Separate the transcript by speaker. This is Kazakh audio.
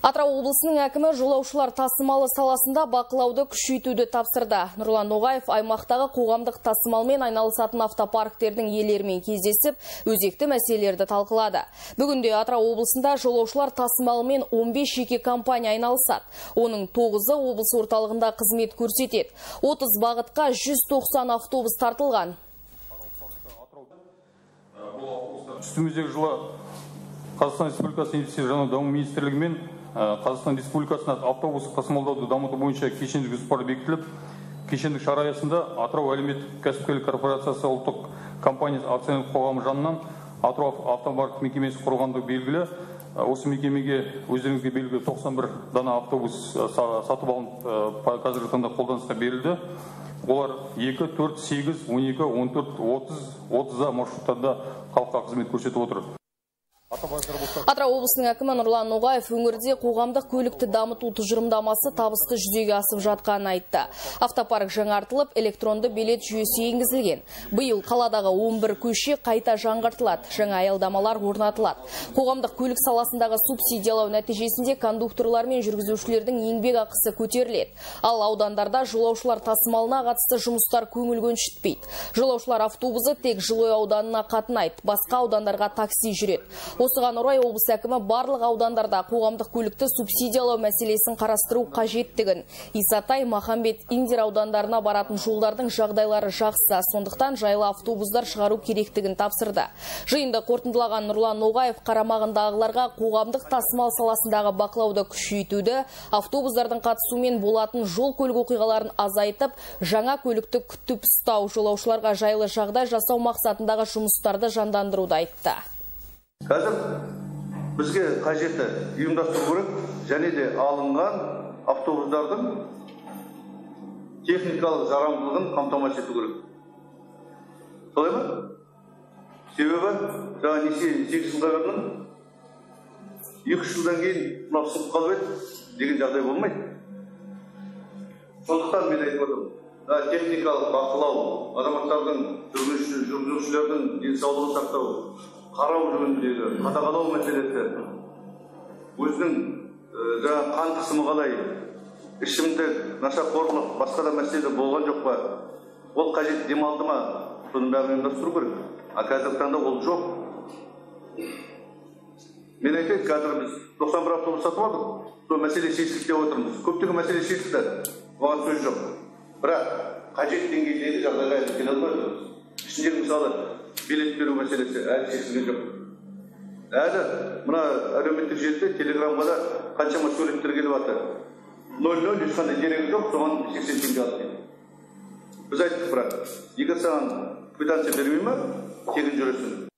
Speaker 1: Атырау облысының әкімі жолаушылар тасымалы саласында бақылауды күшейтуді тапсырды. Нұрлан Ноғаев аймақтағы қоғамдық тасымалмен айналысатын автопарктердің иелерімен кездесіп, өзекті мәселелерді талқылады. Бүгінде Атырау облысында жолаушылар тасымалымен 15 жеке компания айналысады. Оның 9-ы облыс орталығында қызмет көрсетеді. 30 бағытқа 190 автобус тартылған.
Speaker 2: үстіміздегі жылы қазақстан республикасы инвестиция және даму министрлігімен қазақстан республикасына автобустық тасымалдауды дамыту бойынша кешендік жоспар бекітіліп кешендік шара аясында атырау әлеуметтік кәсіпкерлік корпорациясы ұлттық компаниясы акционерлік қоғамы жанынан атырау автопарк мекемесі құрылғандығы белгілі. Осы мекемеге өздеріңізге белгілі 91 дана автобус сатып алынып қазіргі таңда қолданысқа берілді. Олар 2, 4, 8, 12, 14, 30, 30 маршруттарда халыққа қызмет көрсетіп отыр.
Speaker 1: Атырау облысының әкімі Нұрлан Ноғаев өңірде қоғамдық көлікті дамыту тұжырымдамасы табысты жүзеге асып жатқанын айтты. Автопарк жаңартылып, электронды билет жүйесі енгізілген. Биыл қаладағы 11 көше қайта жаңғыртылады, жаңа аялдамалар орнатылады. Қоғамдық көлік саласындағы субсидиялау нәтижесінде кондукторлар мен жүргізушілердің еңбек ақысы көтеріледі. Ал аудандарда жолаушылар тасымалына қатысты жұмыстар көңіл көншітпейді. Жолаушылар автобусы тек жылой ауданына қатынайды, басқа аудандарға такси жүреді. Осыған орай облыс әкімі барлық аудандарда қоғамдық көлікті субсидиялау мәселесін қарастыру қажеттігін. Исатай, Махамбет, Индер аудандарына баратын жолдардың жағдайлары жақсы, сондықтан жайлы автобустар шығару керектігін тапсырды. Жиынды қорытындылаған Нұрлан Ноғаев қарамағындағыларға қоғамдық тасымал саласындағы бақылауды күшейтуді, автобустардың қатысуымен болатын жол көлік оқиғаларын азайтып, жаңа көлікті күтіп ұстау, жолаушыларға жайлы жағдай жасау мақсатындағы жұмыстарды жандандыруды айтты
Speaker 3: қазір бізге қажеті ұйымдастыру керек және де алынған автобустардың техникалық жарамдылығын қамтамасыз ету керек. Солай ма? Себебі жаңа несие сегіз жылға бердім екі үш жылдан кейін мынау сынып қалып еді деген жағдай болмайды. Сондықтан мен айтып отырмын техникалық бақылау азаматтардың жүргізушілердің денсаулығын сақтау қарау жөніндегі қадағалау мәселесі. Өзінің жаңағы қан қысымы қалай ішімдік нашақорлық басқа да мәселе болған жоқ па? Ол қажет демалды ма? Соның бәрін ұйымдастыру керек. А қазіргі таңда ол жоқ. Мен айтайын қазір біз тоқсан бір автобус сатып алдық. Сол мәселе шешілді деп отырмыз. Көптеген мәселе шешілді. Оған сөз жоқ. Бірақ қажет деңгейдегі жағдайға әлі келе алмай отырмыз. Ішіндегі мысалы билет беру мәселесі әлі шешілген жоқ. Әлі мына әлеуметтік желіде телеграмға да қаншама суреттер келіп жатыр. Нөл нөл ешқандай дерегі жоқ соған сексен теңге алды дейді біз айттық бірақ егер саған квитанция бермей ма тегін жүресің.